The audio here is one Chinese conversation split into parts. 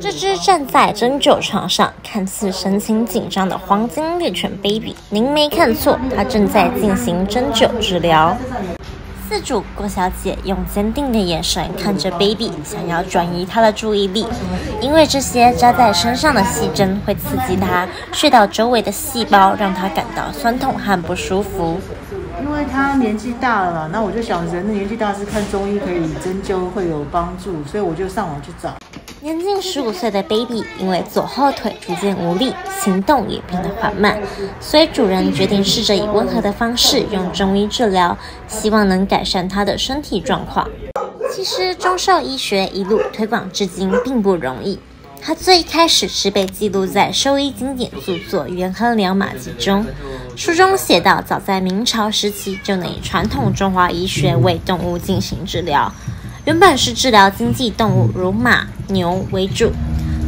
这只站在针灸床上，看似神情紧张的黄金猎犬 Baby，您没看错，它正在进行针灸治疗。饲主郭小姐用坚定的眼神看着 Baby，想要转移他的注意力，因为这些扎在身上的细针会刺激他穴道周围的细胞，让他感到酸痛和不舒服。因为他年纪大了，那我就想人的年纪大是看中医可以针灸会有帮助，所以我就上网去找。年近十五岁的 Baby 因为左后腿逐渐无力，行动也变得缓慢，所以主人决定试着以温和的方式用中医治疗，希望能改善他的身体状况。其实中兽医学一路推广至今并不容易，它最开始是被记录在兽医经典著作《元亨疗马记》中，书中写道，早在明朝时期就能以传统中华医学为动物进行治疗。原本是治疗经济动物如马、牛为主，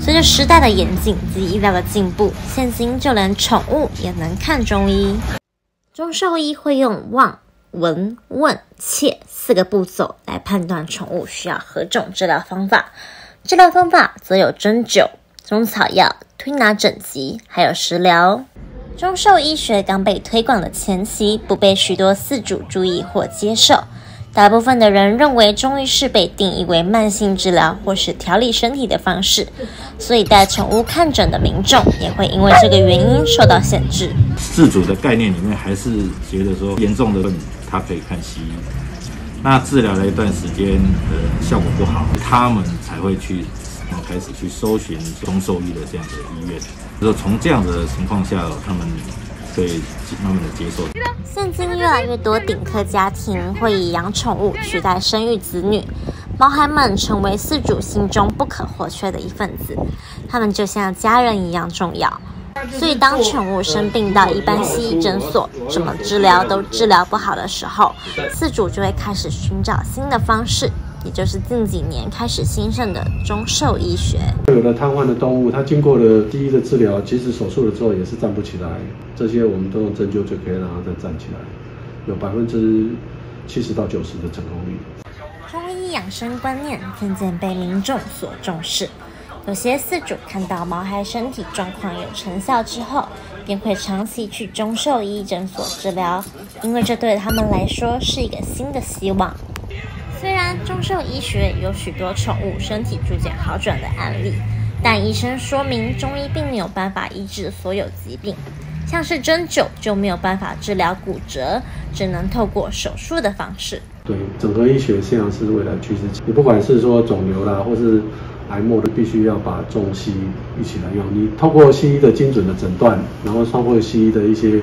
随着时代的演进及医疗的进步，现今就连宠物也能看中医。中兽医会用望、闻、问、切四个步骤来判断宠物需要何种治疗方法。治疗方法则有针灸、中草药、推拿整脊，还有食疗。中兽医学刚被推广的前期，不被许多饲主注意或接受。大部分的人认为中医是被定义为慢性治疗或是调理身体的方式，所以带宠物看诊的民众也会因为这个原因受到限制。自主的概念里面还是觉得说严重的他可以看西医，那治疗了一段时间呃效果不好，他们才会去开始去搜寻中兽医的这样的医院。就从这样的情况下，他们。可以慢慢的接受。现今越来越多顶客家庭会以养宠物取代生育子女，毛孩们成为饲主心中不可或缺的一份子，他们就像家人一样重要。所以当宠物生病到一般西医诊所，怎么治疗都治疗不好的时候，饲主就会开始寻找新的方式。也就是近几年开始兴盛的中兽医学。有的瘫痪的动物，它经过了第一的治疗，即使手术了之后也是站不起来，这些我们都用针灸就可以让它再站起来，有百分之七十到九十的成功率。中医养生观念渐渐被民众所重视，有些饲主看到毛孩身体状况有成效之后，便会长期去中兽医诊所治疗，因为这对他们来说是一个新的希望。虽然中兽医学有许多宠物身体逐渐好转的案例，但医生说明中医并没有办法医治所有疾病，像是针灸就没有办法治疗骨折，只能透过手术的方式。对，整个医学现在是未来趋势。你不管是说肿瘤啦，或是癌末的，必须要把中西医一起来用。你透过西医的精准的诊断，然后通过西医的一些。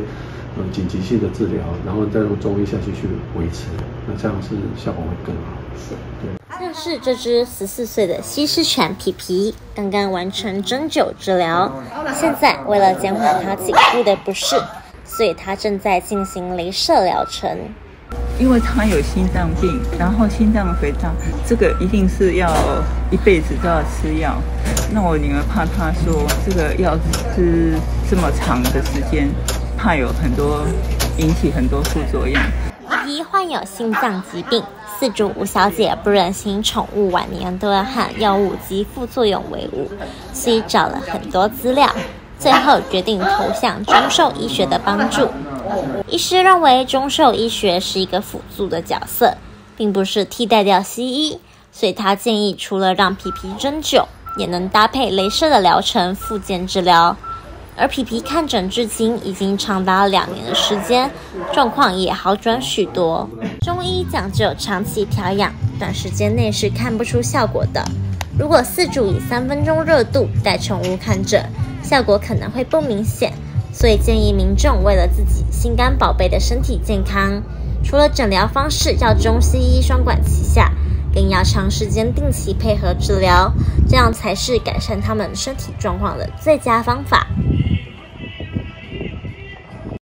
呃，紧急性的治疗，然后再用中医下去去维持，那这样是效果会更好。是，对。像是这只十四岁的西施犬皮皮，刚刚完成针灸治疗，现在为了减缓它颈部的不适，所以它正在进行镭射疗程。因为它有心脏病，然后心脏肥大，这个一定是要一辈子都要吃药。那我女儿怕他说这个药吃这么长的时间。怕有很多引起很多副作用。皮患有心脏疾病，四主吴小姐不忍心宠物晚年都要和药物及副作用为伍，所以找了很多资料，最后决定投向中兽医学的帮助。医师认为中兽医学是一个辅助的角色，并不是替代掉西医，所以他建议除了让皮皮针灸，也能搭配镭射的疗程复健治疗。而皮皮看诊至今已经长达两年的时间，状况也好转许多。中医讲究长期调养，短时间内是看不出效果的。如果饲主以三分钟热度带宠物看诊，效果可能会不明显。所以建议民众为了自己心肝宝贝的身体健康，除了诊疗方式要中西医双管齐下，更要长时间定期配合治疗，这样才是改善他们身体状况的最佳方法。